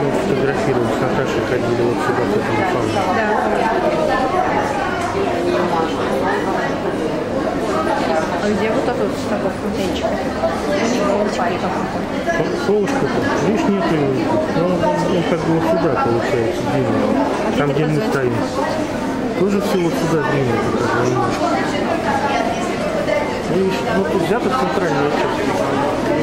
мы фотографировали с Наташей, ходили вот сюда, к этому фану. Да. А где вот этот вот такой фонтанчик? Солнышко-то, видишь, нету его. Но ну, он, ну, как бы вот сюда получается, длинный. А Там, где мы стоим. Тоже все вот сюда двинется, как бы немножко. Видишь, вот тут взято центральная часть.